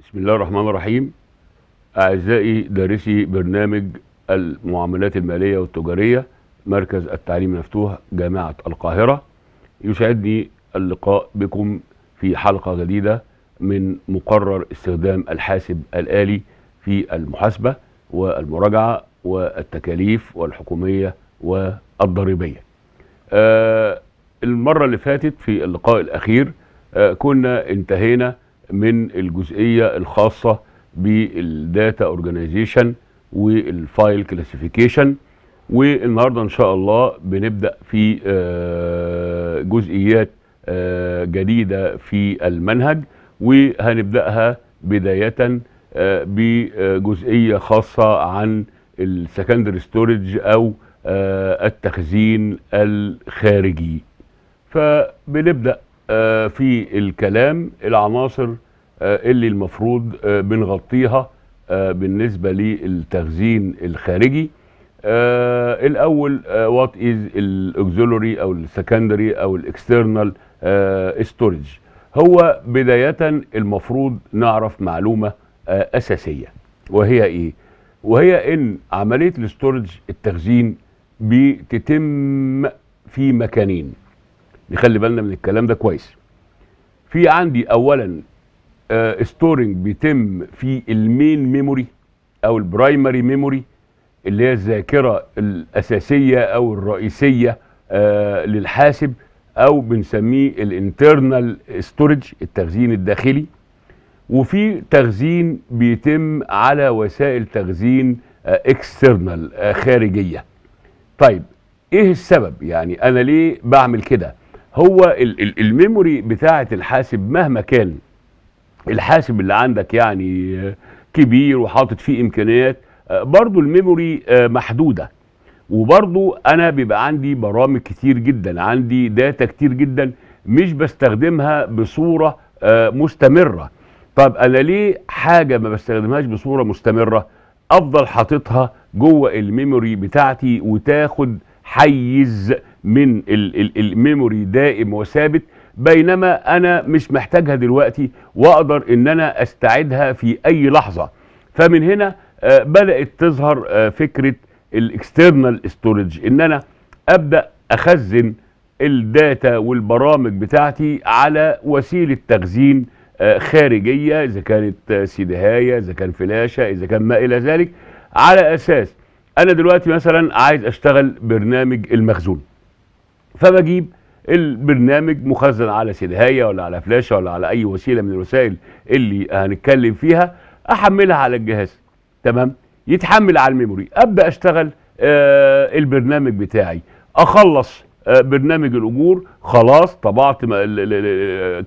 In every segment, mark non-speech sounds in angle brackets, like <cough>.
بسم الله الرحمن الرحيم. أعزائي دارسي برنامج المعاملات المالية والتجارية مركز التعليم المفتوح جامعة القاهرة. يسعدني اللقاء بكم في حلقة جديدة من مقرر استخدام الحاسب الآلي في المحاسبة والمراجعة والتكاليف والحكومية والضريبية. آه المرة اللي فاتت في اللقاء الأخير آه كنا انتهينا من الجزئية الخاصة بال data organization وال file classification. والنهاردة إن شاء الله بنبدأ في آه جزئيات آه جديدة في المنهج وهنبدأها بداية آه بجزئية خاصة عن ال secondary storage أو التخزين الخارجي. فبنبدأ. في الكلام العناصر اللي المفروض بنغطيها بالنسبة للتخزين الخارجي. الأول what is ال auxiliary أو ال secondary أو ال external storage هو بداية المفروض نعرف معلومة أساسية. وهي إيه؟ وهي إن عملية ال storage التخزين بتتم في مكانين. نخلي بالنا من الكلام ده كويس. في عندي اولا storing بيتم في ال main memory أو ال primary memory اللي هي الذاكرة الأساسية أو الرئيسية آه للحاسب أو بنسميه ال internal storage التخزين الداخلي. وفي تخزين بيتم على وسائل تخزين external آه خارجية. طيب إيه السبب؟ يعني أنا ليه بعمل كده؟ هو ال memory بتاعة الحاسب مهما كان. الحاسب اللي عندك يعني كبير وحاطط فيه إمكانيات برضو ال memory محدودة. وبرضو أنا بيبقى عندي برامج كتير جدا عندي data كتير جدا مش بستخدمها بصورة مستمرة. طب أنا ليه حاجة ما بستخدمهاش بصورة مستمرة؟ أفضل حاططها جوه ال memory بتاعتي وتاخد حيز من ال memory دائم وثابت بينما أنا مش محتاجها دلوقتي وأقدر إن أنا أستعيدها في أي لحظة. فمن هنا آه بدأت تظهر آه فكرة ال external storage إن أنا أبدأ أخزن ال data والبرامج بتاعتي على وسيلة تخزين آه خارجية إذا كانت سيديهايه إذا كان فلاشة إذا كان ما إلى ذلك على أساس أنا دلوقتي مثلا عايز أشتغل برنامج المخزون. فبجيب البرنامج مخزن على سيدهايه ولا على فلاشة ولا على أي وسيلة من الوسائل اللي هنتكلم فيها أحملها على الجهاز. تمام؟ يتحمل على الميموري. أبدأ أشتغل آه البرنامج بتاعي. أخلص آه برنامج الأجور. خلاص طبعت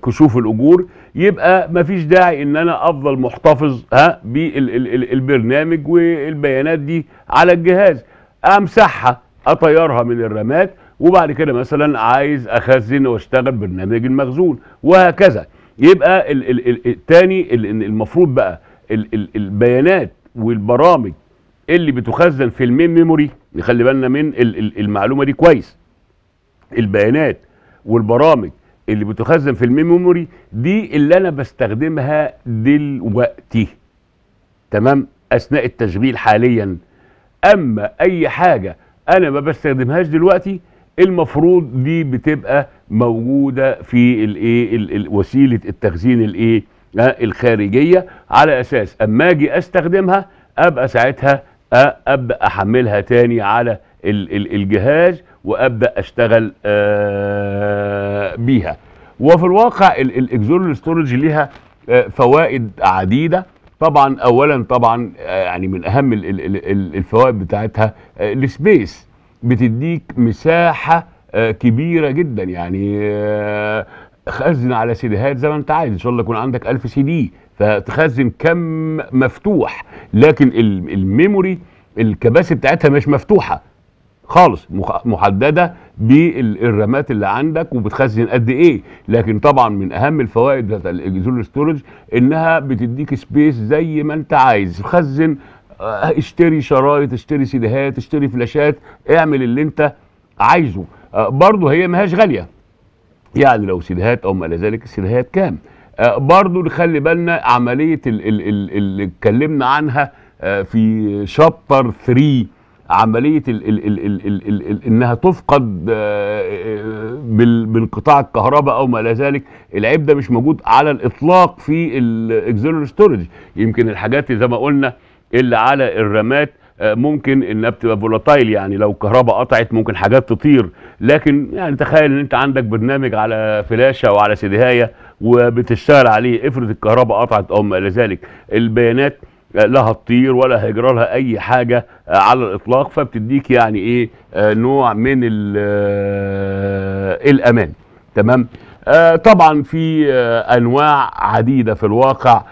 كشوف الأجور. يبقى مفيش داعي إن أنا أفضل محتفظ ها بالبرنامج والبيانات دي على الجهاز. أمسحها أطيرها من الرامات. وبعد كده مثلا عايز أخزن وأشتغل برنامج المخزون وهكذا. يبقى ال ال ال التاني المفروض بقى ال ال البيانات والبرامج اللي بتخزن في المين ميموري نخلي بالنا من ال ال المعلومة دي كويس. البيانات والبرامج اللي بتخزن في المين ميموري دي اللي أنا بستخدمها دلوقتي. تمام؟ أثناء التشغيل حاليا. أما أي حاجة أنا ما بستخدمهاش دلوقتي المفروض دي بتبقى موجودة في الايه وسيلة التخزين الايه الخارجية على أساس أما أجي أستخدمها أبقى ساعتها ابدا أحملها تاني على الجهاز وأبدأ أشتغل بيها. وفي الواقع ال auxiliary storage ليها فوائد عديدة. طبعا اولا طبعا يعني من أهم الفوائد بتاعتها ال space. بتديك مساحة كبيرة جدا. يعني خزن على سيديهات زي ما أنت عايز. إن شاء الله يكون عندك 1000 سي دي. فتخزن كم مفتوح. لكن ال memory ال capacity بتاعتها مش مفتوحة خالص. محددة بال RAM ات اللي عندك وبتخزن قد إيه. لكن طبعا من أهم الفوائد بتاعت ال auxiliary storage إنها بتديك space زي ما أنت عايز. خزن اشتري شرايط اشتري سيديهات اشتري فلاشات اعمل اللي انت عايزه. برضه هي ماهاش غالية. يعني لو سيديهات أو ما إلى ذلك السيديهات كام؟ آه، برضو نخلي بالنا عملية ال- ال- ال- اللي اتكلمنا عنها آه، في chapter 3 عملية ال ال ال ال ال ال ال إنها تفقد آه، آه، بانقطاع الكهرباء أو ما إلى ذلك. العيب ده مش موجود على الإطلاق في ال auxiliary storage يمكن الحاجات زي ما قلنا اللي على ال RAM ات آه، ممكن إنها بتبقى volatile يعني لو الكهرباء قطعت ممكن حاجات تطير. لكن يعني تخيل إن أنت عندك برنامج على فلاشة أو على سيديهايه وبتشتغل عليه افرض الكهرباء قطعت أو ما إلى ذلك البيانات آه، لا هتطير ولا هيجرى لها أي حاجة آه، على الإطلاق فبتديك يعني إيه نوع من ال- الأمان. تمام؟ طبعا في أنواع عديدة في الواقع.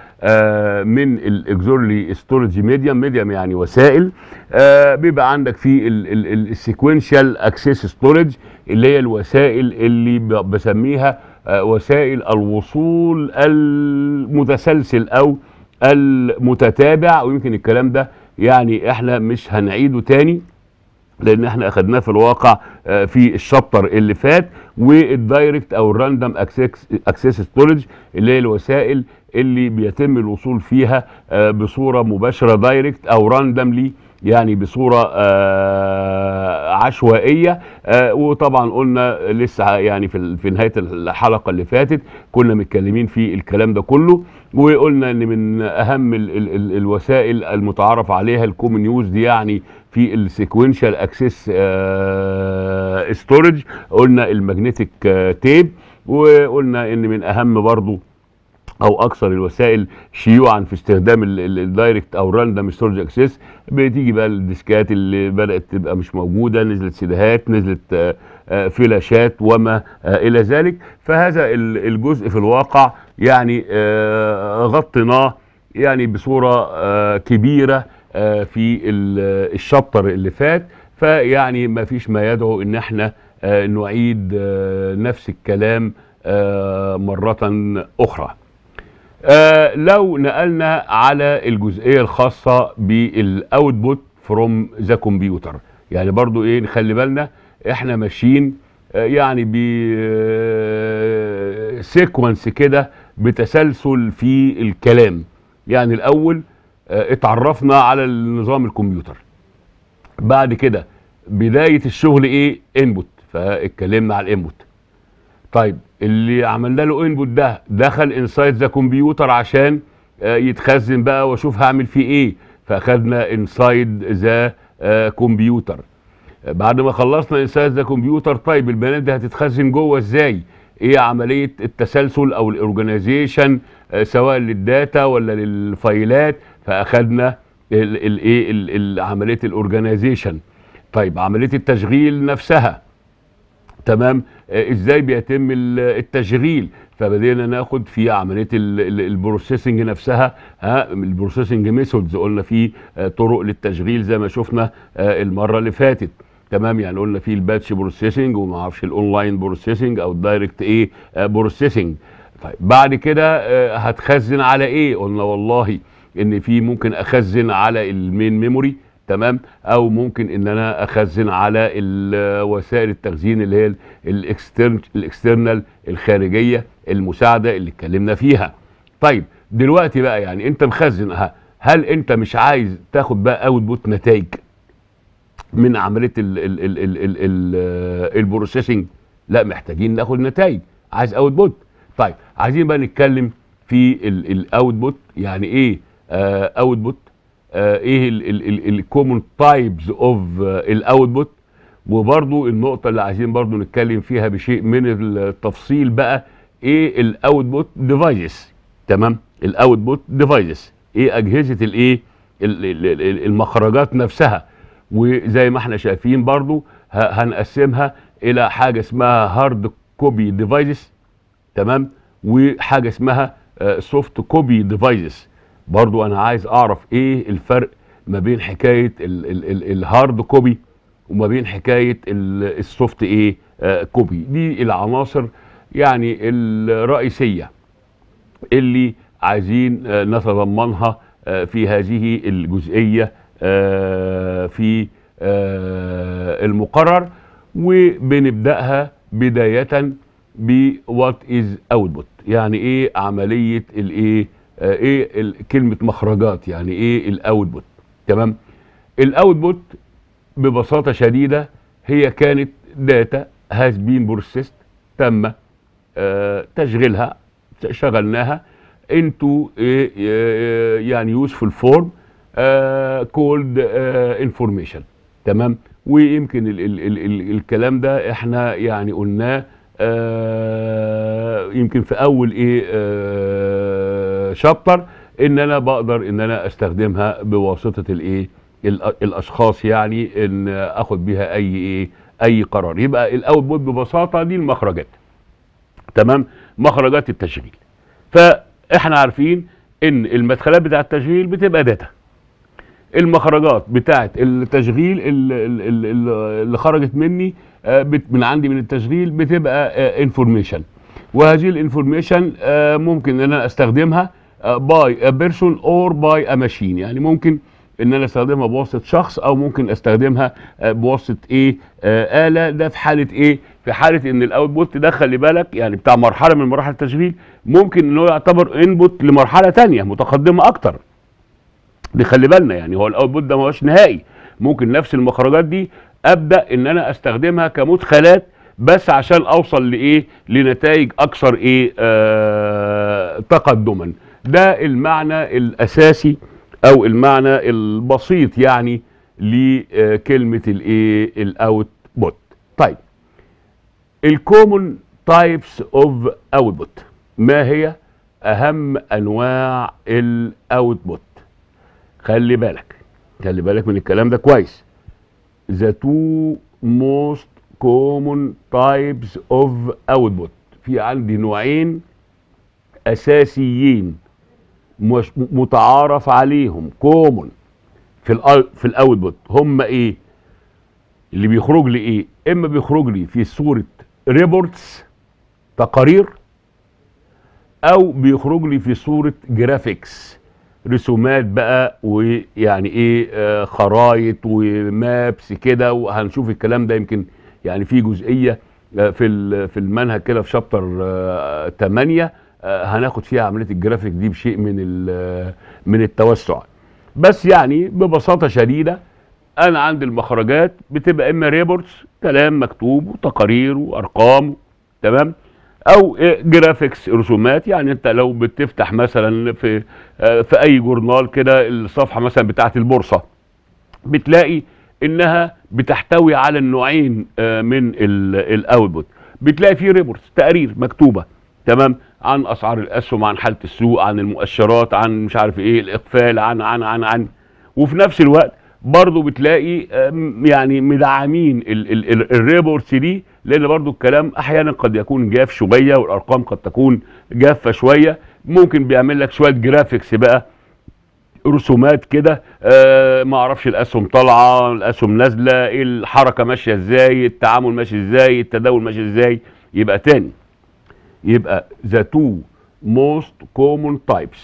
من ال auxiliary storage medium medium يعني وسائل. آه، بيبقى عندك في ال sequential access storage اللي هي الوسائل اللي بسميها آه، وسائل الوصول المتسلسل أو المتتابع. ويمكن الكلام ده يعني إحنا مش هنعيده تاني لأن إحنا أخدناه في الواقع آه، في ال chapter اللي فات وال direct أو ال random access storage اللي هي الوسائل اللي بيتم الوصول فيها آه، بصورة مباشرة direct أو randomly يعني بصورة آه، عشوائية. آه، وطبعا قلنا لسه يعني في في نهاية الحلقة اللي فاتت كنا متكلمين في الكلام ده كله وقلنا إن من أهم ال ال ال الوسائل المتعارف عليها ال commonly used يعني في ال sequential access storage قلنا ال magnetic tape وقلنا إن من أهم برضو أو أكثر الوسائل شيوعا في استخدام ال direct أو random storage access بتيجي بقى ال disk ات اللي بدأت تبقى مش موجودة نزلت سيديهات نزلت آه، آه، فلاشات وما آه، إلى ذلك. فهذا ال- الجزء في الواقع يعني غطيناه يعني بصورة كبيرة في ال- ال chapter اللي فات. فيعني ما فيش ما يدعو إن إحنا نعيد نفس الكلام مرة أخرى. آه لو نقلنا على الجزئية الخاصة بال output from the computer يعني برضو إيه نخلي بالنا إحنا ماشيين آه يعني ب sequence كده بتسلسل في الكلام. يعني الأول آه اتعرفنا على النظام الكمبيوتر. بعد كده بداية الشغل إيه؟ input فاتكلمنا على ال input طيب اللي عملنا له input ده دخل inside the computer عشان آه، يتخزن بقى واشوف هعمل فيه إيه. فاخدنا inside the computer بعد ما خلصنا inside the computer طيب البيانات دي هتتخزن جوه إزاي؟ إيه عملية التسلسل أو ال organization سواء لل data ولا لل file ات؟ فاخدنا الايه عملية ال organization طيب عملية التشغيل نفسها. تمام؟ آه، إزاي بيتم ال- التشغيل؟ فبدينا ناخد في عملية ال- ال- ال processing نفسها ها ال processing methods قلنا في آه، طرق للتشغيل زي ما شفنا آه، المرة اللي فاتت. تمام؟ يعني قلنا في ال batch processing وما أعرفش ال online processing أو ال direct إيه processing. طيب بعد كده آه، هتخزن على إيه؟ قلنا والله إن في ممكن أخزن على ال main memory. تمام؟ أو ممكن إن أنا أخزن على وسائل التخزين اللي هي ال extern ال external الخارجية المساعدة اللي اتكلمنا فيها. طيب دلوقتي بقى يعني أنت مخزن هل أنت مش عايز تاخد بقى output نتائج من عملية ال ال ال ال ال ال ال processing لا محتاجين ناخد نتائج. عايز output طيب عايزين بقى نتكلم في ال output يعني إيه output إيه ال common types of ال output وبرضو النقطة اللي عايزين برضو نتكلم فيها بشيء من التفصيل بقى إيه ال output devices تمام؟ ال output devices إيه أجهزة الايه ال- ال- ال- المخرجات نفسها؟ وزي ما إحنا شايفين برضو هنقسمها إلى حاجة اسمها hard copy devices تمام؟ وحاجة اسمها soft copy devices برضو أنا عايز أعرف إيه الفرق ما بين حكاية ال hard copy وما بين حكاية ال soft إيه copy دي العناصر يعني الرئيسية اللي عايزين آه، نتضمنها آه، في هذه الجزئية آه، في المقرر وبنبدأها بداية ب what is output يعني إيه عملية الايه إيه ال- كلمة مخرجات يعني إيه ال output تمام؟ ال output ببساطة شديدة هي كانت data has been processed تم آه تشغيلها شغلناها into يعني useful form called information تمام؟ ويمكن ال ال ال ال الكلام ده إحنا يعني قلناه آه يمكن في أول إيه آه chapter إن أنا بقدر إن أنا أستخدمها بواسطة الإيه؟ ال- الأشخاص يعني إن اخد بيها أي إيه؟ أي قرار. يبقى ال output ببساطة دي المخرجات. تمام؟ مخرجات التشغيل. فإحنا عارفين إن المدخلات بتاعة التشغيل بتبقى data المخرجات بتاعة التشغيل اللي, خرجت مني آه، من عندي من التشغيل بتبقى information وهذه ال information ممكن إن أنا أستخدمها by person or by machine يعني ممكن إن أنا أستخدمها بواسطة شخص أو ممكن أستخدمها آه، بواسطة إيه؟ آه، آلة. ده في حالة إيه؟ في حالة إن ال output ده خلي بالك يعني بتاع مرحلة من مراحل التشغيل ممكن إن هو يعتبر input لمرحلة تانية متقدمة أكتر. دي خلي بالنا يعني هو ال output ده ما هوش نهائي. ممكن نفس المخرجات دي أبدأ إن أنا أستخدمها كمدخلات بس عشان أوصل لإيه؟ لنتائج أكثر إيه؟ آه تقدما. ده المعنى الأساسي أو المعنى البسيط يعني لكلمة الايه ال output طيب. ال common types of output ما هي أهم أنواع ال output خلي بالك. خلي بالك من الكلام ده كويس. The two most common types of output. في عندي نوعين أساسيين. مش متعارف عليهم common. في في ال output هم إيه؟ اللي بيخرج لي إيه؟ إما بيخرج لي في صورة reports تقارير أو بيخرج لي في صورة graphics رسومات بقى ويعني إيه؟ آه خرايط و maps كده وهنشوف الكلام ده يمكن يعني في جزئية آه في في المنهج كده في chapter آه 8 آه هناخد فيها عملية الجرافيك دي بشيء من ال- من التوسع. بس يعني ببساطة شديدة أنا عندي المخرجات بتبقى إما reports كلام مكتوب وتقارير وأرقام تمام؟ أو graphics رسومات. يعني أنت لو بتفتح مثلا في آه، في أي journal كده الصفحة مثلا بتاعه البورصة بتلاقي إنها بتحتوي على النوعين آه، من ال output بتلاقي فيه reports تقارير مكتوبة تمام؟ عن أسعار الأسهم عن حالة السوق عن المؤشرات عن مش عارف إيه الإقفال عن عن عن عن. وفي نفس الوقت برضه بتلاقي يعني مدعمين ال- ال- ال- ال reports دي لأن برضه الكلام أحيانا قد يكون جاف شوية والأرقام قد تكون جافة شوية. ممكن بيعمل لك شوية graphics بقى رسومات كده آه ما أعرفش الأسهم طالعة الأسهم نازلة إيه الحركة ماشية إزاي التعامل ماشي إزاي التداول ماشي إزاي يبقى تاني. يبقى the two most common types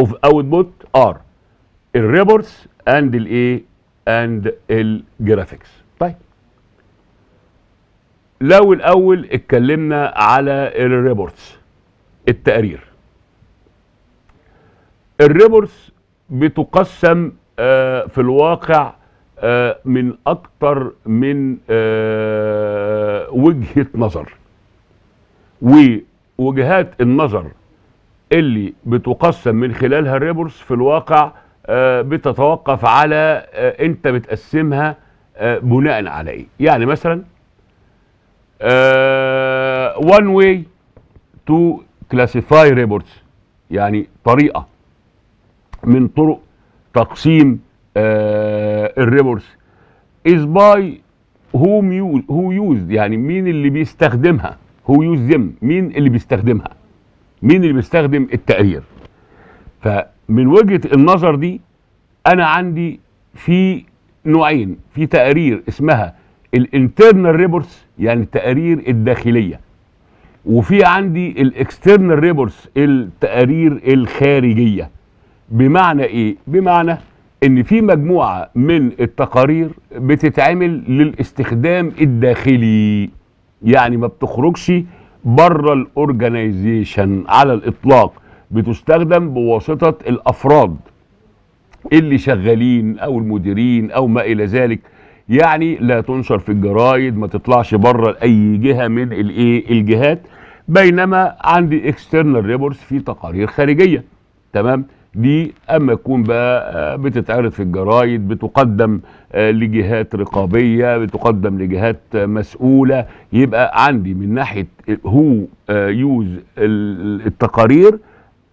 of output are ال reports and الايه and ال graphics طيب. لو الأول اتكلمنا على ال reports التقرير ال reports بتقسم آه، في الواقع آه، من أكتر من آه، وجهة نظر. ووجهات النظر اللي بتقسم من خلالها الريبورتس في الواقع آه، بتتوقف على آه، انت بتقسمها آه، بناء على إيه؟ يعني مثلا one way to classify reports يعني طريقة من طرق تقسيم ال reports is by whom use who used يعني مين اللي بيستخدمها؟ Who use them مين اللي بيستخدمها مين اللي بيستخدم التقرير. فمن وجهة النظر دي أنا عندي في نوعين في تقارير اسمها ال internal reports يعني التقارير الداخلية وفي عندي ال external reports التقارير الخارجية. بمعنى إيه؟ بمعنى إن في مجموعة من التقارير بتتعمل للاستخدام الداخلي. يعني ما بتخرجش بره الاورجنايزيشن على الإطلاق بتستخدم بواسطة الأفراد اللي شغالين أو المديرين أو ما إلى ذلك. يعني لا تنشر في الجرايد ما تطلعش بره اي جهة من الايه الجهات. بينما عندي external reports في تقارير خارجية. تمام؟ دي أما تكون بقى آه، بتتعرض في الجرايد بتقدم آه، لجهات رقابية بتقدم لجهات آه، مسؤولة. يبقى عندي من ناحية who use التقارير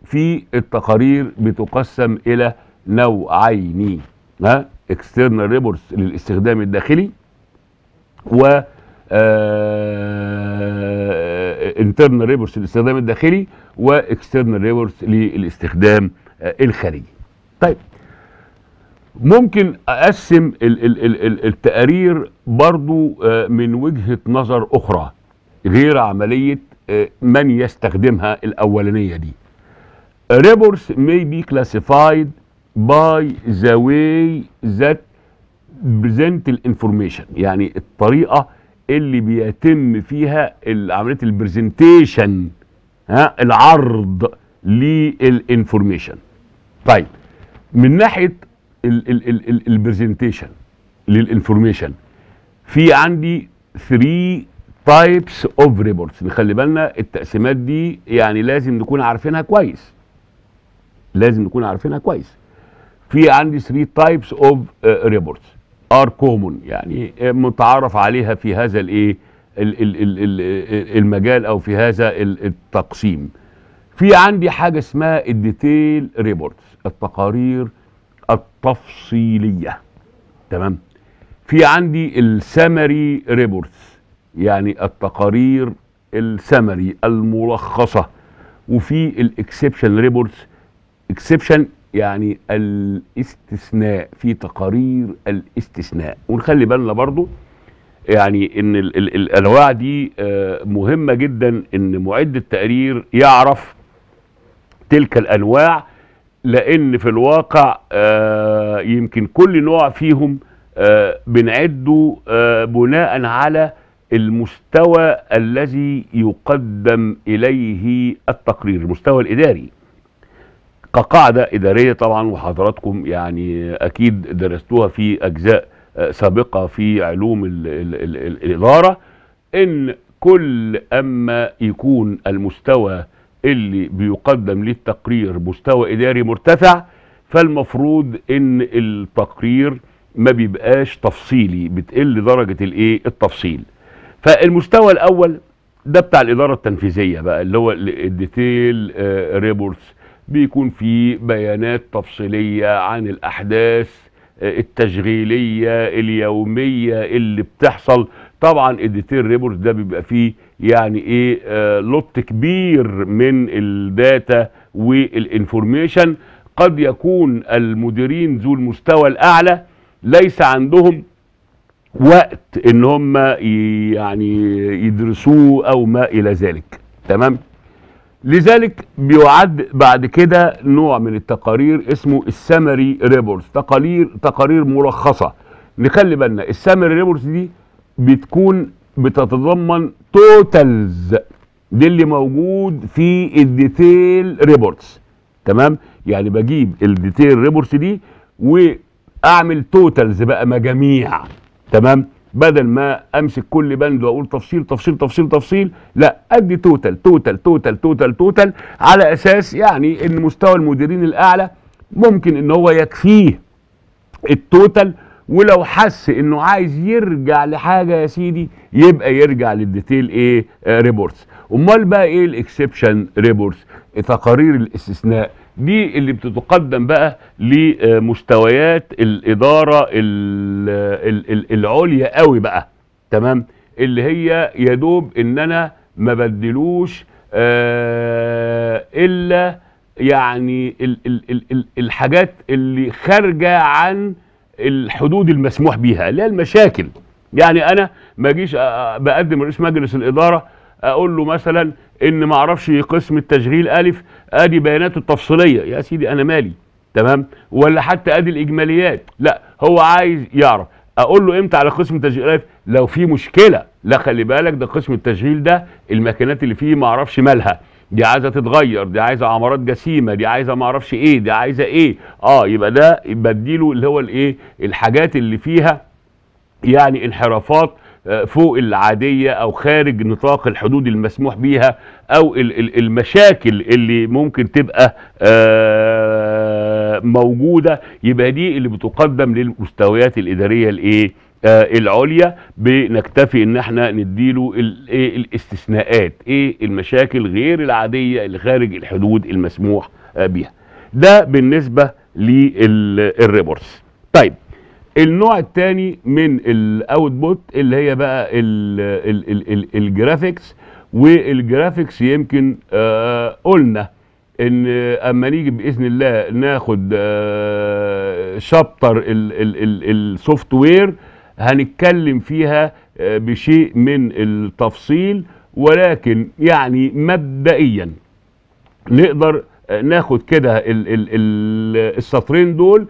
في التقارير بتقسم إلى نوعين ها external reports للاستخدام الداخلي و internal reports للاستخدام الداخلي و external reports للاستخدام آه، الخارجي طيب ممكن أقسم ال ال ال التقارير برضو آه، من وجهة نظر أخرى غير عملية آه، من يستخدمها الأولانية دي. Reports may be classified by the way that present ال information يعني الطريقة اللي بيتم فيها عملية ال presentation ها العرض لل information طيب من ناحية ال presentation لل information في عندي 3 types of reports نخلي بالنا التقسيمات دي يعني لازم نكون عارفينها كويس. لازم نكون عارفينها كويس. في عندي 3 types of reports are common يعني متعارف عليها في هذا الايه المجال أو في هذا التقسيم. في عندي حاجة اسمها ال detail reports التقارير التفصيلية. تمام؟ في عندي ال summary reports يعني التقارير السمري الملخصة. وفي ال exception reports exception يعني الاستثناء في تقارير الاستثناء. ونخلي بالنا برضو يعني إن ال ال الأنواع دي آه، مهمة جدا إن معد التقرير يعرف تلك الأنواع لأن في الواقع آه يمكن كل نوع فيهم آه بنعده آه بناء على المستوى الذي يقدم إليه التقرير المستوى الإداري. كقاعدة إدارية طبعا وحضراتكم يعني أكيد درستوها في أجزاء آه، سابقة في علوم ال ال ال ال الإدارة إن كل أما يكون المستوى اللي بيقدم للتقرير مستوى إداري مرتفع فالمفروض إن التقرير ما بيبقاش تفصيلي بتقل درجة الإيه؟ التفصيل. فالمستوى الأول ده بتاع الإدارة التنفيذية بقى اللي هو ال detail reports بيكون فيه بيانات تفصيلية عن الأحداث آه، التشغيلية اليومية اللي بتحصل. طبعا ال detail report ده بيبقى فيه يعني إيه آه lot كبير من ال data وال information. قد يكون المديرين ذو المستوى الأعلى ليس عندهم وقت إن هم يعني يدرسوه أو ما إلى ذلك. تمام؟ لذلك بيعد بعد كده نوع من التقارير اسمه ال summary reports. تقارير تقارير ملخصة. نخلي بالنا ال summary reports دي بتكون بتتضمن totals دي اللي موجود في ال detail reports تمام؟ يعني بجيب ال detail reports دي وأعمل totals بقى مجاميع. تمام؟ بدل ما أمسك كل بند وأقول تفصيل تفصيل تفصيل تفصيل لا أدي total total total total total على أساس يعني إن مستوى المديرين الأعلى ممكن إن هو يكفيه. ال total ولو حس إنه عايز يرجع لحاجة يا سيدي يبقى يرجع لل detail إيه؟ آه reports. أمال بقى إيه ال exception reports؟ تقارير الاستثناء. دي اللي بتتقدم بقى لمستويات الإدارة العليا قوي بقى. تمام؟ اللي هي يدوب إن أنا ما بدلوش آه إلا يعني ال ال ال الحاجات اللي خارجة عن الحدود المسموح بيها اللي هي المشاكل. يعني أنا ما أجيش بقدم رئيس مجلس الإدارة أقول له مثلا إن ما أعرفش قسم التشغيل ألف آدي بياناته التفصيلية. يا سيدي أنا مالي تمام؟ ولا حتى آدي الإجماليات. لا هو عايز يعرف. أقول له إمتى على قسم التشغيل ألف؟ لو في مشكلة. لا خلي بالك ده قسم التشغيل ده الماكينات اللي فيه ما أعرفش مالها. دي عايزة تتغير دي عايزة عمارات جسيمة دي عايزة ما أعرفش إيه دي عايزة إيه. آه يبقى ده بديله اللي هو الإيه؟ الحاجات اللي فيها يعني انحرافات آه، فوق العادية أو خارج نطاق الحدود المسموح بيها ال- المشاكل اللي ممكن تبقى آه، موجودة. يبقى دي اللي بتقدم للمستويات الإدارية الإيه؟ آه، العليا بنكتفي إن إحنا نديله إيه الاستثناءات إيه المشاكل غير العادية اللي خارج الحدود المسموح آه، بيها. ده بالنسبة لل reports. طيب النوع الثاني من ال output اللي هي بقى ال ال ال ال ال graphics وال graphics يمكن آه قلنا إن أما نيجي بإذن الله ناخد آه chapter ال software هنتكلم فيها آه بشيء من التفصيل ولكن يعني مبدئيا نقدر آه، ناخد كده ال- ال- ال- السطرين دول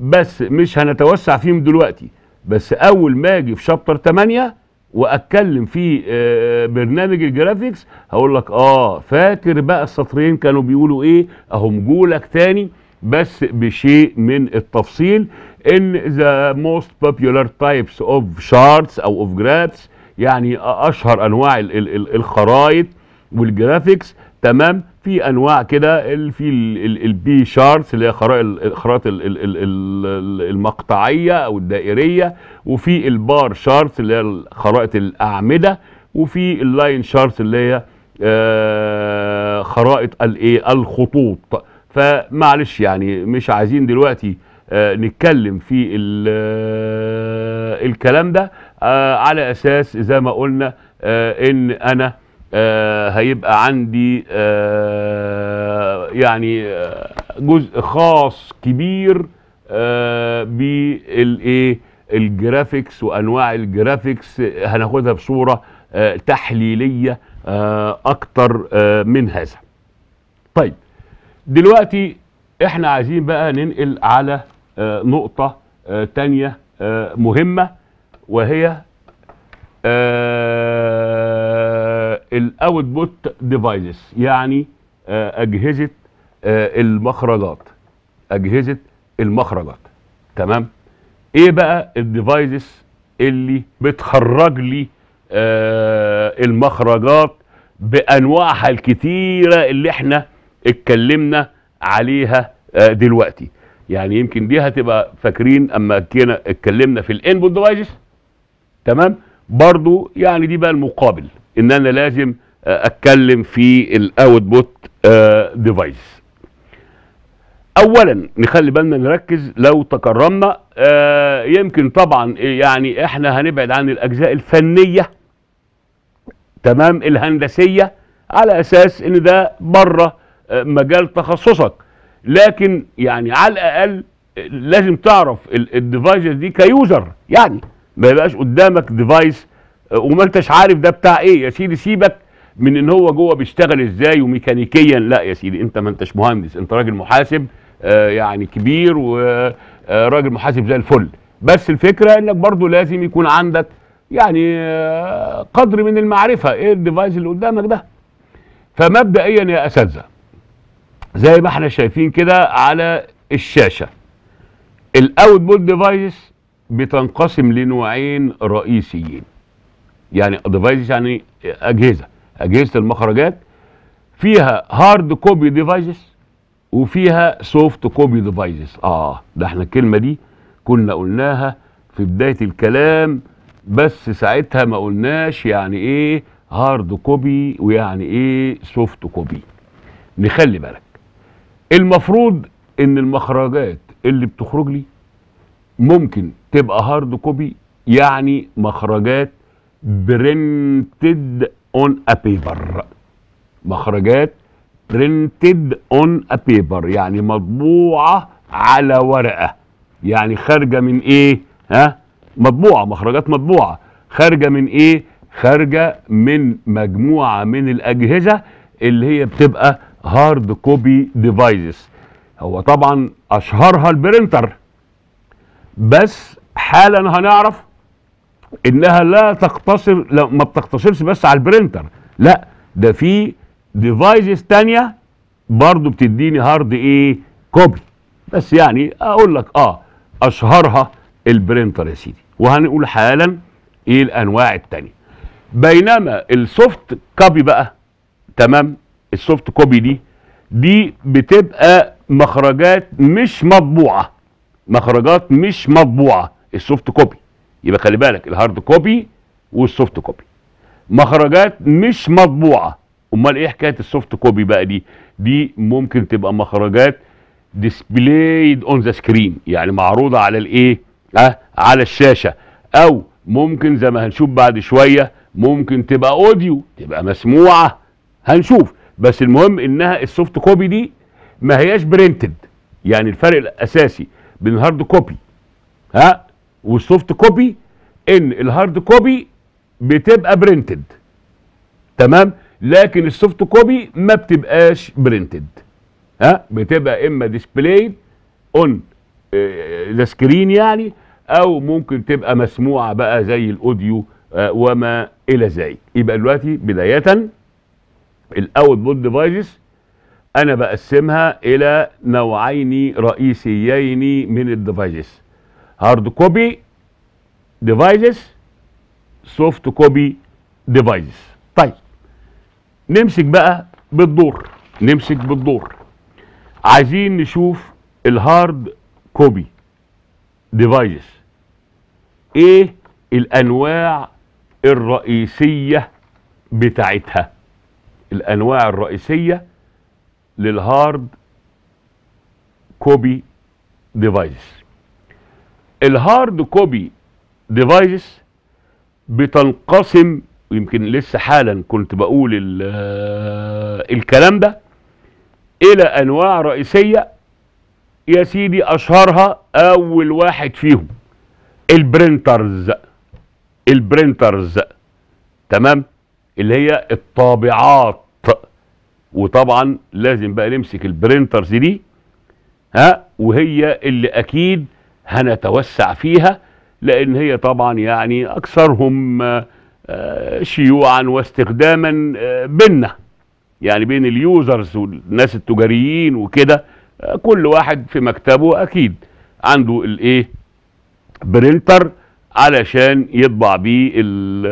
بس مش هنتوسع فيهم دلوقتي. بس أول ما أجي في شابتر 8 وأتكلم في آه، برنامج الجرافيكس هقول لك آه فاكر بقى السطرين كانوا بيقولوا إيه؟ اهم جولك تاني بس بشيء من التفصيل. ان the most popular types of charts أو of graphs يعني أشهر أنواع ال- ال- ال- الخرائط وال graphics تمام؟ في أنواع كده في ال pie charts اللي هي خرائط المقطعية أو الدائرية وفي ال bar charts اللي هي خرائط الأعمدة وفي ال line charts اللي هي آه، خرائط الايه الخطوط. فمعلش يعني مش عايزين دلوقتي نتكلم في آه، الكلام ده آه، على أساس زي ما قلنا آه، إن أنا آه، هيبقى عندي آه، يعني آه، جزء خاص كبير آه، بالايه ال graphics وأنواع ال graphics هناخدها بصورة آه، تحليلية آه، أكتر آه، من هذا. طيب دلوقتي إحنا عايزين بقى ننقل على آه، نقطة آه، تانية آه، مهمة وهي ال output devices يعني آه، آه، المخرجات. أجهزة المخرجات. تمام؟ إيه بقى ال devices اللي بتخرج لي آه، المخرجات بأنواعها الكتيرة اللي إحنا اتكلمنا عليها آه، دلوقتي؟ يعني يمكن دي هتبقى فاكرين اما اتكلمنا في ال input devices تمام؟ برضو يعني دي بقى المقابل ان أنا لازم آه، اتكلم في ال output device اولا نخلي بالنا نركز لو تكرمنا آه يمكن طبعا يعني إحنا هنبعد عن الاجزاء الفنية تمام؟ الهندسية على أساس ان ده بره آه، مجال تخصصك. لكن يعني على الأقل آه، لازم تعرف ال devices دي ك user. يعني ما يبقاش قدامك device آه، وما انتش عارف ده بتاع إيه. يا سيدي سيبك من إن هو جوه بيشتغل إزاي وميكانيكيا. لا يا سيدي أنت ما انتش مهندس. أنت راجل محاسب آه، يعني كبير وراجل محاسب زي الفل. بس الفكرة إنك برضو لازم يكون عندك يعني آه، قدر من المعرفة. إيه ال device اللي قدامك ده؟ فمبدئيا يا اساتذه زي ما إحنا شايفين كده على الشاشة. ال output device بتنقسم لنوعين رئيسيين. يعني device يعني أجهزة أجهزة المخرجات. فيها hard copy devices وفيها soft copy devices آه ده إحنا الكلمة دي كنا قلناها في بداية الكلام بس ساعتها ما قلناش يعني إيه hard copy ويعني إيه soft copy نخلي بالك. المفروض إن المخرجات اللي بتخرج لي ممكن تبقى hard copy يعني مخرجات printed on a paper مخرجات printed on a paper يعني مطبوعة على ورقة. يعني خارجة من إيه؟ ها؟ مطبوعة مخرجات مطبوعة. خارجة من إيه؟ خارجة من مجموعة من الأجهزة اللي هي بتبقى hard copy devices. هو طبعا أشهرها ال printer. بس حالا هنعرف إنها لا تقتصر لا ما بتقتصرش بس على ال printer. لا ده في devices تانية برضو بتديني hard إيه؟ copy. بس يعني أقول لك آه أشهرها ال printer يا سيدي. وهنقول حالا إيه الأنواع التانية. بينما ال soft copy بقى تمام؟ ال soft copy دي دي بتبقى مخرجات مش مطبوعة. مخرجات مش مطبوعة. ال soft copy. يبقى خلي بالك ال hard copy وال soft copy. مخرجات مش مطبوعة. أمال إيه حكاية ال soft copy بقى دي؟ دي ممكن تبقى مخرجات displayed on the screen يعني معروضة على الإيه؟ آه على الشاشة. أو ممكن زي ما هنشوف بعد شوية ممكن تبقى audio تبقى مسموعة. هنشوف. بس المهم إنها ال soft copy دي ما هياش printed يعني الفرق الأساسي بين ال hard copy ها؟ وال soft copy إن ال hard copy بتبقى printed تمام؟ لكن ال soft copy ما بتبقاش printed ها؟ بتبقى إما display on the screen يعني أو ممكن تبقى مسموعة بقى زي ال audio آه، وما إلى ذلك يبقى دلوقتي بداية ال output devices أنا بقسمها إلى نوعين رئيسيين من ال devices hard copy devices soft copy devices طيب نمسك بقى بالدور نمسك بالدور. عايزين نشوف ال hard copy devices إيه الأنواع الرئيسية بتاعتها؟ الأنواع الرئيسية لل hard copy devices ال hard copy devices بتنقسم يمكن لسه حالا كنت بقول ال- الكلام ده إلى أنواع رئيسية يا سيدي أشهرها أول واحد فيهم ال printers. ال printers. تمام؟ اللي هي الطابعات. وطبعا لازم بقى نمسك ال printers دي ها وهي اللي أكيد هنتوسع فيها لأن هي طبعا يعني أكثرهم آه، شيوعا واستخداما آه، بينا يعني بين ال users والناس التجاريين وكده آه، كل واحد في مكتبه أكيد عنده الإيه؟ printer. علشان يطبع بيه ال-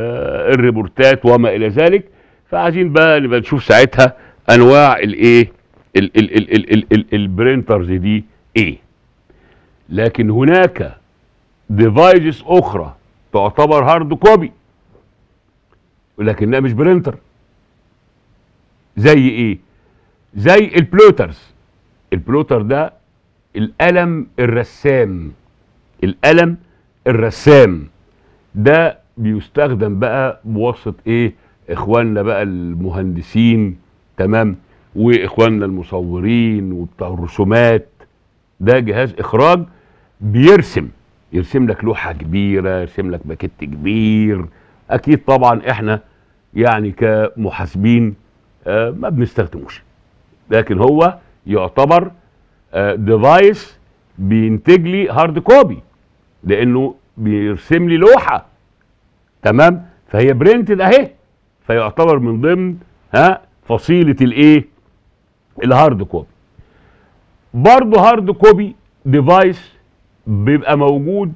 ال report ات وما إلى ذلك. فعايزين بقى نبقى نشوف ساعتها أنواع الايه ال- ال- ال- ال- ال- ال- ال printers دي إيه. لكن هناك devices أخرى تعتبر hard copy ولكنها مش printer. زي إيه؟ زي ال plotters. ال plotter ده القلم الرسام. القلم الرسام. ده بيستخدم بقى بواسطة إيه؟ إخواننا بقى المهندسين تمام؟ وإخواننا المصورين وبتاع الرسومات. ده جهاز إخراج بيرسم. يرسم لك لوحة كبيرة يرسم لك باكيت كبير. أكيد طبعا إحنا يعني كمحاسبين آه، ما بنستخدموش. لكن هو يعتبر device بينتج لي hard copy لأنه بيرسم لي لوحة. تمام؟ فهي printed اهي فيعتبر من ضمن ها فصيلة الايه؟ ال hard copy برضه hard copy device بيبقى موجود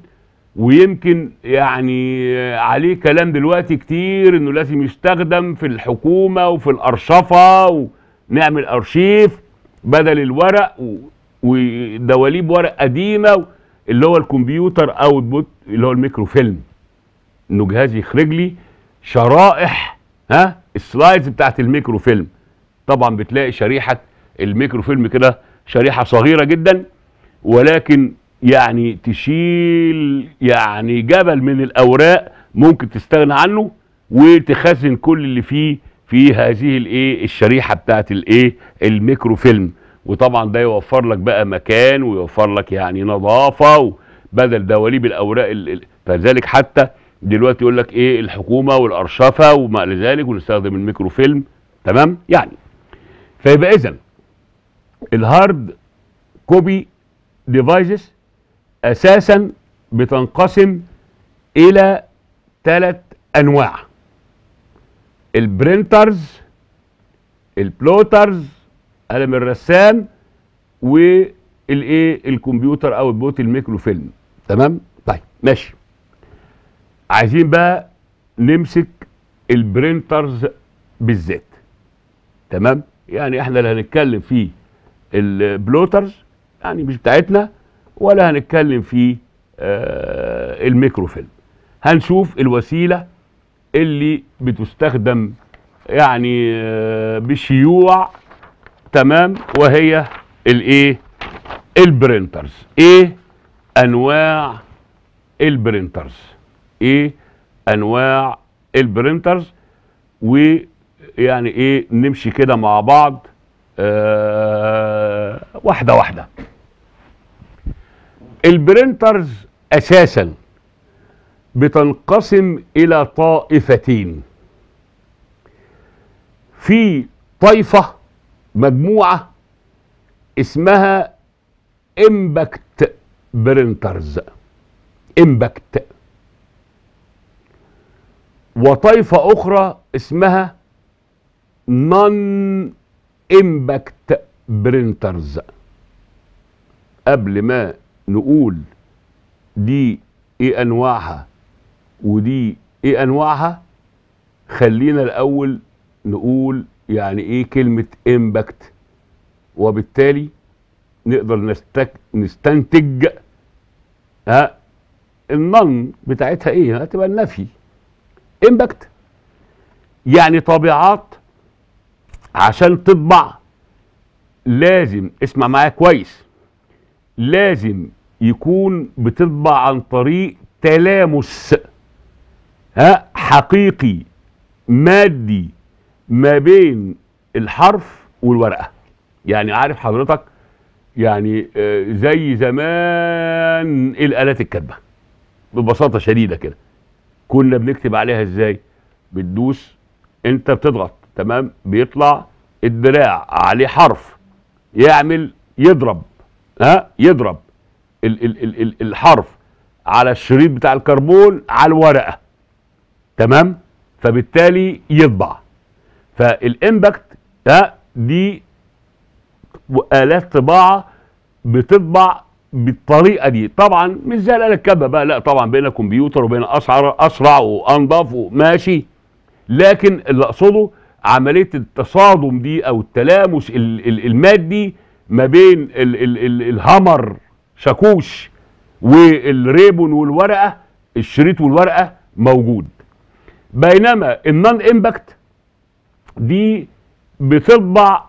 ويمكن يعني عليه كلام دلوقتي كتير إنه لازم يستخدم في الحكومة وفي الأرشفة ونعمل ارشيف بدل الورق ودواليب ورق قديمة اللي هو ال computer output اللي هو الميكرو فيلم انه جهاز يخرج لي شرائح ها ال slides بتاعت الميكرو فيلم طبعا بتلاقي شريحة الميكرو فيلم كده شريحة صغيرة جدا ولكن يعني تشيل يعني جبل من الأوراق ممكن تستغنى عنه وتخزن كل اللي فيه في هذه الإيه الشريحة بتاعت الإيه الميكرو فيلم وطبعا ده يوفر لك بقى مكان ويوفر لك يعني نظافة بدل دواليب الأوراق ال- ال- فلذلك حتى دلوقتي يقول لك إيه الحكومة والأرشفة وما إلى ذلك ونستخدم الميكرو فيلم تمام؟ يعني فيبقى اذا ال hard copy devices أساسا بتنقسم إلى ثلاث أنواع. ال printers ال plotters قلم الرسام والإيه ال computer output microfilm تمام؟ طيب ماشي. عايزين بقى نمسك ال printers بالذات. تمام؟ يعني إحنا لا هنتكلم في ال plotters يعني مش بتاعتنا ولا هنتكلم في آه الميكرو فيلم هنشوف الوسيلة اللي بتستخدم يعني آه بشيوع تمام؟ وهي الايه؟ ال printers. إيه انواع ال printers؟ إيه انواع ال printers؟ ويعني إيه نمشي كده مع بعض. آه واحدة واحدة. ال printers أساسا بتنقسم إلى طائفتين. في طائفة مجموعة اسمها impact printers impact وطائفة أخرى اسمها non-impact printers قبل ما نقول دي إيه أنواعها ودي إيه أنواعها خلينا الأول نقول يعني إيه كلمة impact وبالتالي نقدر نستك نستنتج ها النن بتاعتها إيه؟ هتبقى النفي. امباكت يعني طابعات عشان تطبع. لازم اسمع معايا كويس. لازم يكون بتطبع عن طريق تلامس ها حقيقي مادي ما بين الحرف والورقة. يعني عارف حضرتك يعني آه، زي زمان الآلات الكاتبة ببساطة شديدة كده. كنا بنكتب عليها إزاي؟ بتدوس أنت بتضغط تمام؟ بيطلع الدراع عليه حرف يعمل يضرب ها؟ يضرب ال ال ال ال الحرف على الشريط بتاع الكربون على الورقة تمام؟ فبالتالي يطبع. فال impact ها دي آلات طباعة بتطبع بالطريقة دي. طبعا مش زي الآلة الكاتبة بقى لا طبعا بين كمبيوتر وبين أسرع أسرع وأنظف وماشي. لكن اللي أقصده عملية التصادم دي أو التلامس ال- ال- المادي ما بين ال ال ال ال hammer شاكوش وال ribbon والورقة الشريط والورقة موجود. بينما ال non-impact دي بتطبع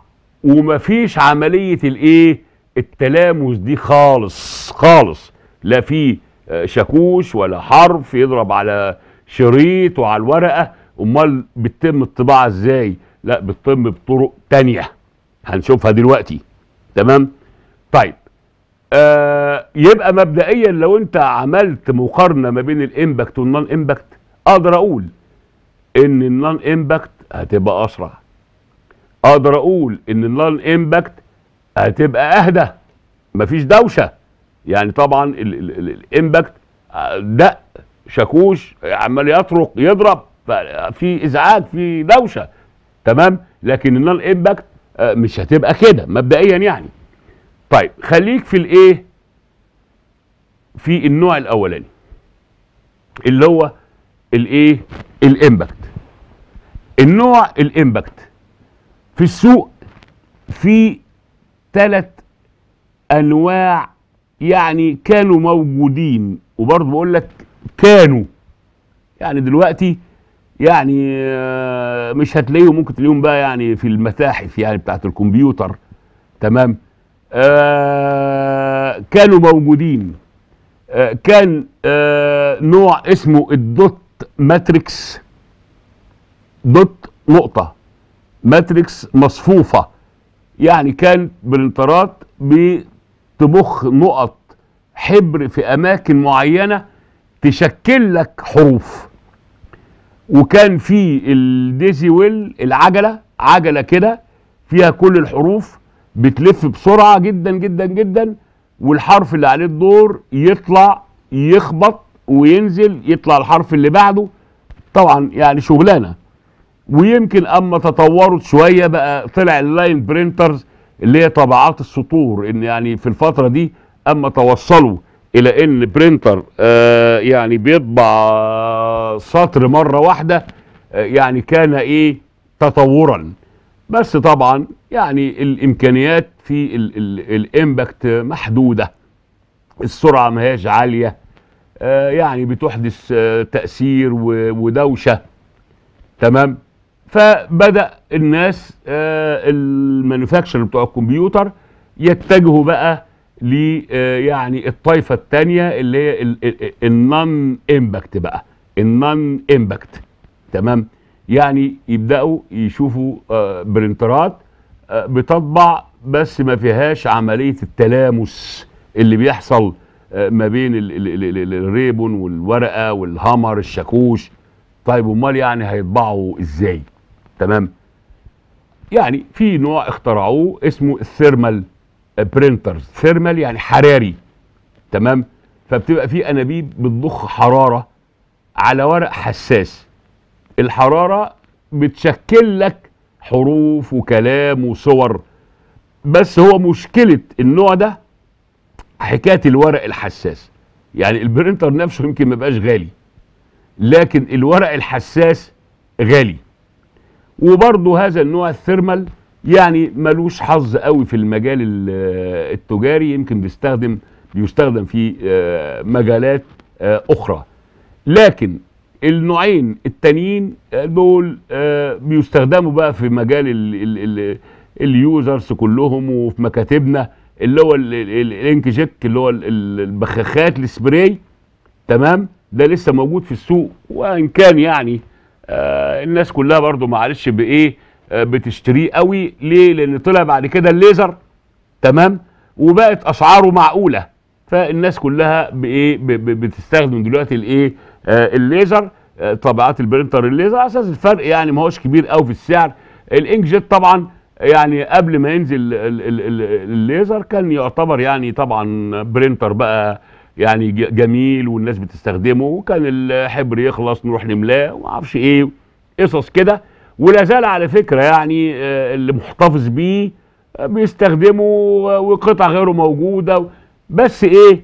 ومفيش عملية الإيه؟ التلامس دي خالص خالص. لا في آه، شاكوش ولا حرف يضرب على شريط وعلى الورقة أمال بتتم الطباعة إزاي؟ لا بتتم بطرق تانية. هنشوفها دلوقتي. تمام؟ طيب. آه يبقى مبدئيا لو أنت عملت مقارنة ما بين ال impact وال non-impact أقدر أقول إن ال non-impact هتبقى أسرع. أقدر أقول إن ال non-impact هتبقى أهدى. مفيش دوشة. يعني طبعا ال- ال- ال- ال impact دق شاكوش عمال يطرق يضرب. في إزعاج في دوشة. تمام؟ لكن ال non-impact آه، مش هتبقى كده مبدئيا يعني. طيب خليك في الإيه؟ في النوع الأولاني اللي هو الإيه؟ الإمباكت. النوع الإمباكت في السوق في ثلاث أنواع يعني كانوا موجودين وبرضه بقول لك كانوا. يعني دلوقتي يعني آه، مش هتلاقيهم ممكن تلاقيهم بقى يعني في المتاحف يعني بتاعت الكمبيوتر. تمام؟ آه كانوا موجودين. آه كان آه نوع اسمه ال dot matrix. dot نقطة. matrix مصفوفة. يعني كانت printerات بتبخ نقط حبر في أماكن معينة تشكل لك حروف. وكان في ال daisy wheel العجلة عجلة كده فيها كل الحروف بتلف بسرعة جدا جدا جدا والحرف اللي عليه الدور يطلع يخبط وينزل يطلع الحرف اللي بعده. طبعا يعني شغلانة. ويمكن أما تطورت شوية بقى طلع ال line printers اللي هي طبعات السطور إن يعني في الفترة دي أما توصلوا إلى إن printer آه يعني بيطبع سطر مرة واحدة آه يعني كان إيه تطورا. بس طبعا يعني الإمكانيات في ال impact محدودة السرعة ما هياش عالية آه يعني بتحدث آه تأثير ودوشة. تمام؟ فبدأ الناس آه ال manufacture بتوع الكمبيوتر يتجهوا بقى ل يعني الطائفه الثانية اللي هي ال non impact بقى ال non impact تمام؟ يعني يبدأوا يشوفوا آه printerات آه بتطبع بس ما فيهاش عملية التلامس اللي بيحصل آه ما بين ال ribbon والورقة وال hammer الشاكوش. طيب امال يعني هيطبعوا إزاي؟ تمام؟ يعني في نوع اخترعوه اسمه ال thermal printers thermal يعني حراري. تمام؟ فبتبقى في أنابيب بتضخ حرارة على ورق حساس. الحرارة بتشكل لك حروف وكلام وصور. بس هو مشكلة النوع ده حكاية الورق الحساس. يعني ال printer نفسه يمكن ما يبقاش غالي لكن الورق الحساس غالي. وبرضه هذا النوع ال thermal يعني ملوش حظ قوي في المجال التجاري يمكن بيستخدم بيستخدم في مجالات أخرى. لكن النوعين التانيين دول بيستخدموا بقى في مجال ال users كلهم وفي مكاتبنا اللي هو ال ink jet اللي هو البخاخات السبراي. تمام؟ ده لسه موجود في السوق وإن كان يعني الناس كلها برضو معلش بإيه بتشتريه قوي. ليه؟ لأن طلع بعد كده الليزر تمام؟ وبقت أسعاره معقولة. فالناس كلها بإيه بتستخدم دلوقتي الإيه آه الليزر آه طبعات ال printer الليزر على أساس الفرق يعني ما هوش كبير قوي في السعر. ال ink jet طبعا يعني قبل ما ينزل الليزر كان يعتبر يعني طبعا printer بقى يعني جميل والناس بتستخدمه وكان الحبر يخلص نروح نملاه وما أعرفش إيه قصص كده. ولا زال على فكرة يعني اللي محتفظ بيه بيستخدمه وقطع غيره موجودة. بس إيه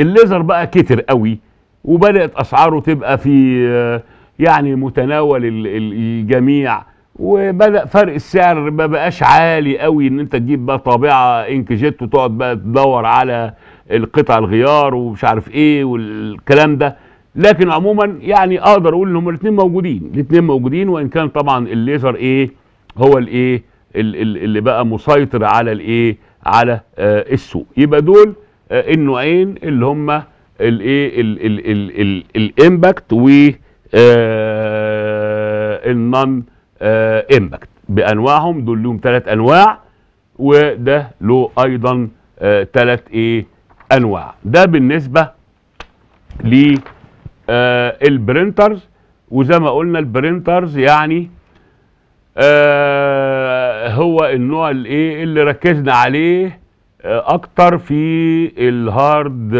الليزر بقى كتر قوي وبدأت أسعاره تبقى في يعني متناول الجميع. وبدأ فرق السعر ما بقاش عالي قوي إن أنت تجيب بقى طابعة إنك جيت وتقعد بقى تدور على القطع الغيار ومش عارف إيه والكلام ده. لكن عموما يعني أقدر أقول إن هم الاثنين موجودين الاثنين موجودين وإن كان طبعا الليزر إيه هو الايه اللي بقى مسيطر على الايه على آه السوق. يبقى دول آه النوعين اللي هم الايه ال impact و ال non impact بأنواعهم دول لهم ثلاث أنواع وده له أيضا ثلاث إيه انواع ده بالنسبة ل آه وزي ما قلنا ال printers يعني آه هو النوع الايه اللي ركزنا عليه آه أكتر في ال hard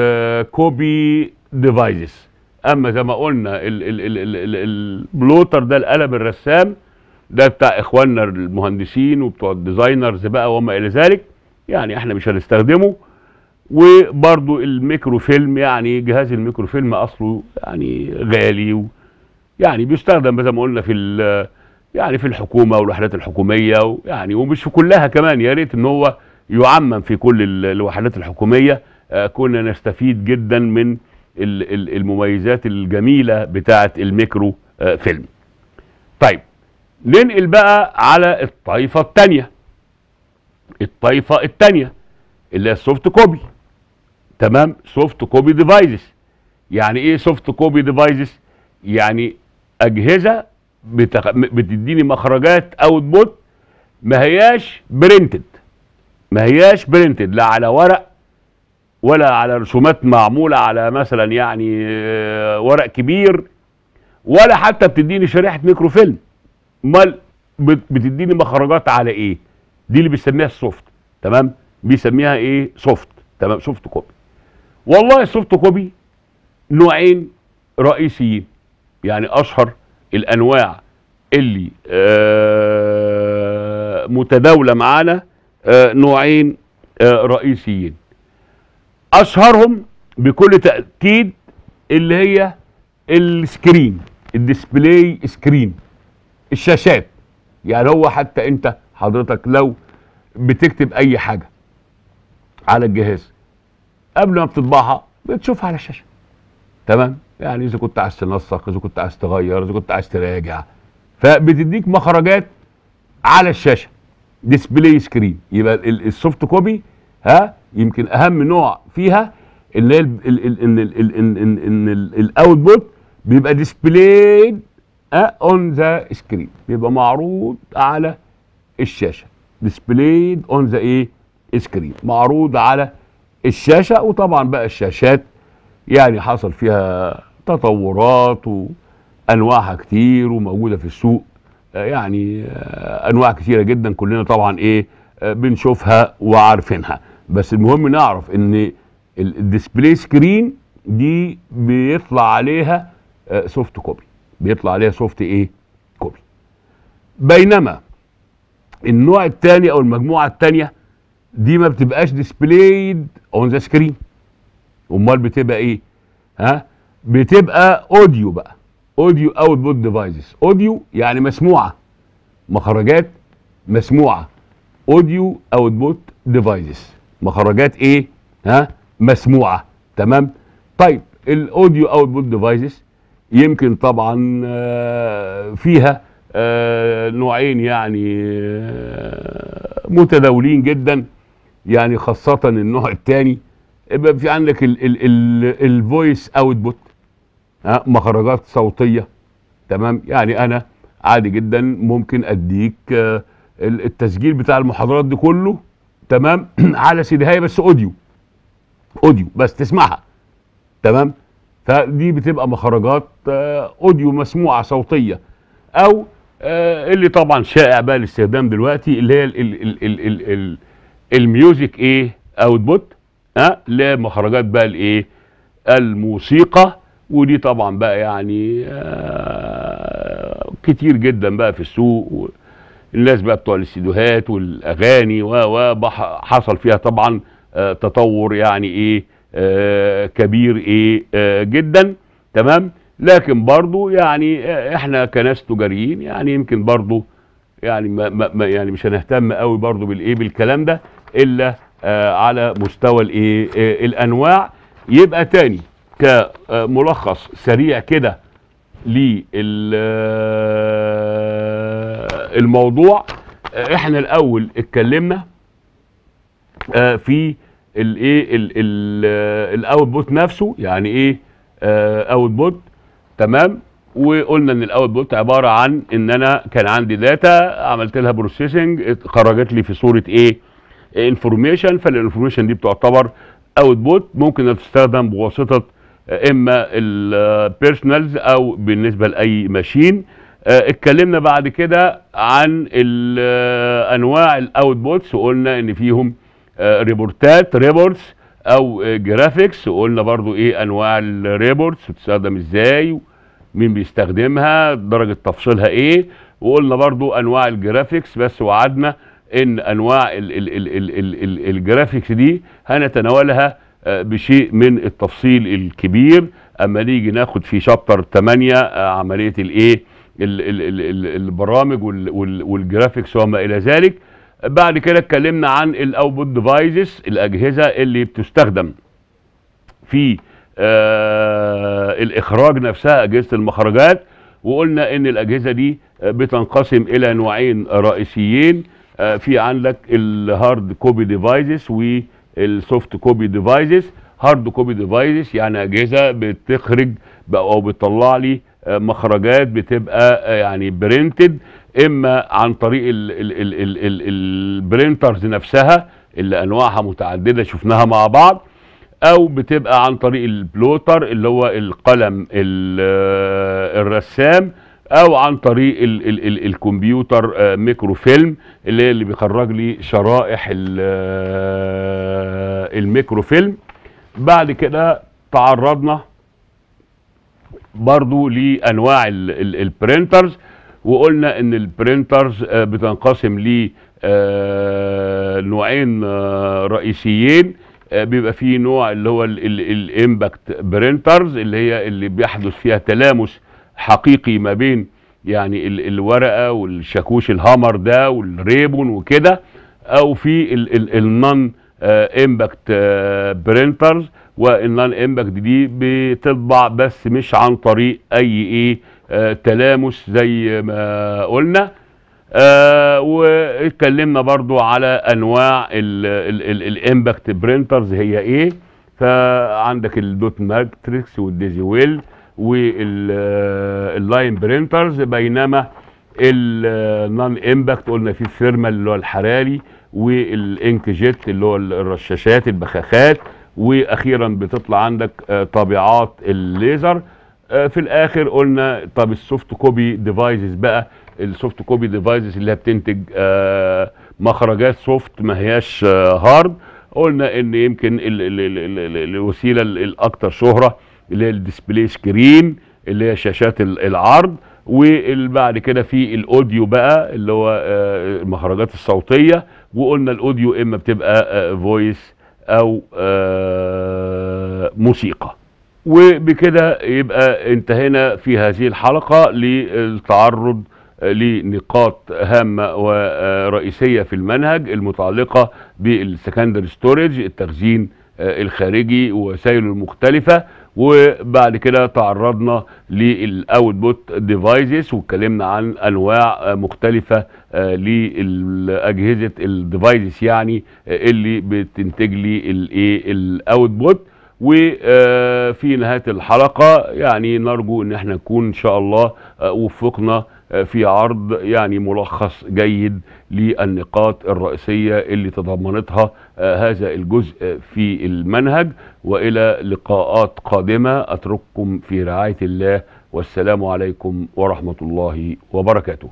copy devices. أما زي ما قلنا ال plotter ده القلم الرسام ده بتاع إخواننا المهندسين وبتوع ال designers بقى وما إلى ذلك. يعني إحنا مش هنستخدمه. وبرضو الميكرو فيلم يعني جهاز الميكرو فيلم أصله يعني غالي يعني بيستخدم زي ما قلنا في يعني في الحكومة والوحدات الحكومية ويعني ومش في كلها كمان يا ريت إن هو يعمم في كل الوحدات الحكومية آه كنا نستفيد جدا من المميزات الجميلة بتاعه الميكرو آه فيلم. طيب ننقل بقى على الطائفه الثانية. الطائفه الثانية اللي هي ال soft copy تمام؟ soft copy devices يعني إيه soft copy devices يعني أجهزة بتخ... بتديني مخرجات output ما هياش printed ما هياش printed لا على ورق ولا على رسومات معمولة على مثلا يعني ورق كبير ولا حتى بتديني شريحة ميكرو فيلم امال بتديني مخرجات على إيه؟ دي اللي بيسميها ال soft تمام؟ بيسميها إيه؟ soft تمام؟ soft copy والله ال soft copy نوعين رئيسيين يعني أشهر الأنواع اللي آه متداولة معانا آه نوعين آه رئيسيين. أشهرهم بكل تأكيد اللي هي ال screen ال display screen الشاشات. يعني هو حتى أنت حضرتك لو بتكتب أي حاجة على الجهاز قبل ما بتطبعها بتشوفها على الشاشة. تمام؟ يعني إذا كنت عايز تنسق إذا كنت عايز تغير إذا كنت عايز تراجع. فبتديك مخرجات على الشاشة. display screen يبقى ال- ال soft copy ها يمكن أهم نوع فيها اللي هي إن ان ال output بيبقى displayed on the screen بيبقى معروض على الشاشة. displayed on the إيه screen معروض على الشاشة وطبعا بقى الشاشات يعني حصل فيها تطورات وأنواعها كتير وموجودة في السوق. آه، يعني آه، أنواع كتيرة جدا كلنا طبعا إيه آه، بنشوفها وعارفينها. بس المهم نعرف إن ال- ال display screen دي بيطلع عليها آه، soft copy بيطلع عليها soft إيه؟ copy بينما النوع الثاني أو المجموعة الثانية دي ما بتبقاش displayed on the screen أمال بتبقى إيه؟ ها؟ بتبقى audio بقى. audio output devices audio يعني مسموعة. مخرجات مسموعة. audio output devices مخرجات إيه؟ ها؟ مسموعة. تمام؟ طيب ال audio output devices يمكن طبعا آه، فيها آه، نوعين يعني آه، متداولين جدا. يعني خاصة النوع الثاني يبقى في عندك ال voice output مخرجات صوتية تمام؟ يعني أنا عادي جدا ممكن أديك آه، ال- التسجيل بتاع المحاضرات دي كله تمام؟ <clears throat> على سيديهاية بس audio audio بس تسمعها تمام؟ فدي بتبقى مخرجات آه، audio مسموعة صوتية. أو آه، اللي طبعا شائع بقى الاستخدام دلوقتي اللي هي ال- ال- ال- ال- ال- ال- ال music إيه؟ output ها؟ لمخرجات بقى الإيه؟ الموسيقى. ودي طبعا بقى يعني آه، كتير جدا بقى في السوق الناس بقى بتوع الاستديوهات والأغاني و حصل فيها طبعا آه، تطور يعني إيه؟ آه، كبير إيه؟ آه، جدا. تمام؟ لكن برضو يعني آه، إحنا كناس تجاريين يعني يمكن برضو يعني ما ما- يعني مش هنهتم قوي برضو بالإيه؟ بالكلام ده. إلا آه على مستوى الايه آه الأنواع. يبقى تاني كملخص سريع كده للموضوع إحنا الأول اتكلمنا آه، في الايه ال output نفسه يعني إيه output تمام؟ وقلنا إن ال output عبارة عن إن أنا كان عندي data عملت لها processing خرجت لي في صورة إيه information فال information دي بتعتبر output ممكن تستخدم بواسطة آه، إما ال personals أو بالنسبة لأي machine آه، اتكلمنا بعد كده عن آه، أنواع ال outputs وقلنا إن فيهم آه، report ات reports أو آه، graphics وقلنا برضو إيه أنواع ال reports بتستخدم إزاي مين بيستخدمها درجة تفصيلها إيه. وقلنا برضو أنواع ال graphics بس وعدنا إن أنواع ال ال ال ال ال ال ال graphics دي هنتناولها آه، بشيء من التفصيل الكبير. أما نيجي ناخد في chapter 8 آه، عملية الايه ال- ال- ال- ال- البرامج وال- وال- وال graphics وما إلى ذلك. بعد كده اتكلمنا عن ال output devices الأجهزة اللي بتستخدم. في آه الإخراج نفسها أجهزة المخرجات وقلنا إن الأجهزة دي آه، بتنقسم إلى نوعين رئيسيين. في عندك ال hard copy devices وال soft copy devices hard copy devices يعني أجهزة بتخرج أو بتطلع لي آه، مخرجات بتبقى آه، يعني printed إما عن طريق ال printers نفسها اللي أنواعها متعددة شفناها مع بعض أو بتبقى عن طريق ال plotter اللي هو القلم ال- آه، الرسام أو عن طريق ال ال ال الكمبيوتر آه، ميكرو فيلم اللي اللي بيخرج لي شرائح آه، الميكرو فيلم بعد كده تعرضنا برضو لأنواع ال- ال- ال printers وقلنا إن ال printers آه، بتنقسم ل نوعين آه، رئيسيين. بيبقى فيه نوع اللي هو ال impact printers اللي هي اللي بيحدث فيها تلامس حقيقي ما بين يعني ال- الورقة والشاكوش ال hammer ده وال ribbon وكده أو في ال non impact printers وال non impact دي بتطبع بس مش عن طريق أي إيه آه، تلامس زي ما قلنا. آه واتكلمنا برضو على أنواع ال impact printers هي إيه. فعندك ال dot matrix وال daisy wheel وال line printers بينما ال non impact قلنا في ال thermal اللي هو الحراري وال ink jet اللي هو الرشاشات البخاخات وأخيرا بتطلع عندك آه، طابعات الليزر. آه، في الآخر قلنا طب ال soft copy devices بقى ال soft copy devices اللي بتنتج آه، مخرجات soft ما هياش hard قلنا إن يمكن ال ال ال ال ال الوسيلة ال- الاكثر شهرة اللي هي ال display screen اللي هي شاشات ال- العرض وبعد كده في ال audio بقى اللي هو آه، المخرجات الصوتية وقلنا ال audio إما بتبقى voice أو آه، موسيقى. وبكده يبقى انتهينا في هذه الحلقة للتعرض لنقاط هامة ورئيسية في المنهج المتعلقة بال secondary storage التخزين الخارجي ووسائله المختلفة. وبعد كده تعرضنا لل output devices واتكلمنا عن أنواع مختلفة لاجهزة ال devices يعني اللي بتنتج لي الايه ال output وفي نهاية الحلقة يعني نرجو إن إحنا نكون إن شاء الله آه، وفقنا آه، في عرض يعني ملخص جيد للنقاط الرئيسية اللي تضمنتها آه، هذا الجزء في المنهج. وإلى لقاءات قادمة أترككم في رعاية الله والسلام عليكم ورحمة الله وبركاته.